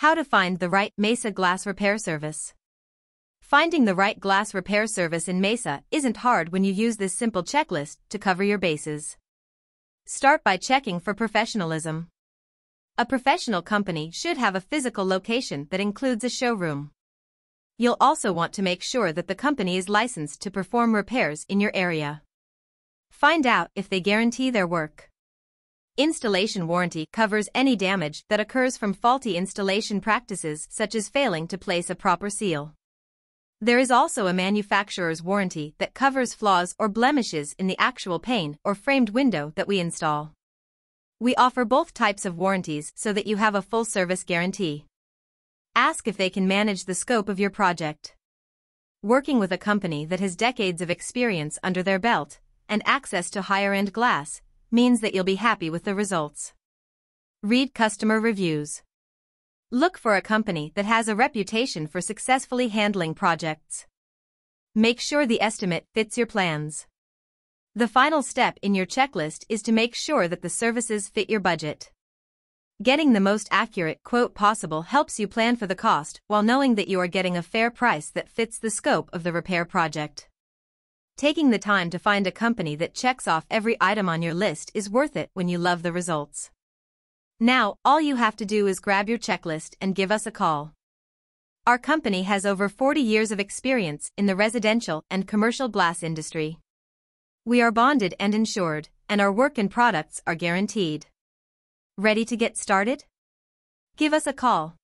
How to find the right Mesa glass repair service. Finding the right glass repair service in Mesa isn't hard when you use this simple checklist to cover your bases. Start by checking for professionalism. A professional company should have a physical location that includes a showroom. You'll also want to make sure that the company is licensed to perform repairs in your area. Find out if they guarantee their work. Installation warranty covers any damage that occurs from faulty installation practices such as failing to place a proper seal. There is also a manufacturer's warranty that covers flaws or blemishes in the actual pane or framed window that we install. We offer both types of warranties so that you have a full service guarantee. Ask if they can manage the scope of your project. Working with a company that has decades of experience under their belt and access to higher end glass means that you'll be happy with the results. Read customer reviews. Look for a company that has a reputation for successfully handling projects. Make sure the estimate fits your plans. The final step in your checklist is to make sure that the services fit your budget. Getting the most accurate quote possible helps you plan for the cost while knowing that you are getting a fair price that fits the scope of the repair project. Taking the time to find a company that checks off every item on your list is worth it when you love the results. Now, all you have to do is grab your checklist and give us a call. Our company has over 40 years of experience in the residential and commercial glass industry. We are bonded and insured, and our work and products are guaranteed. Ready to get started? Give us a call.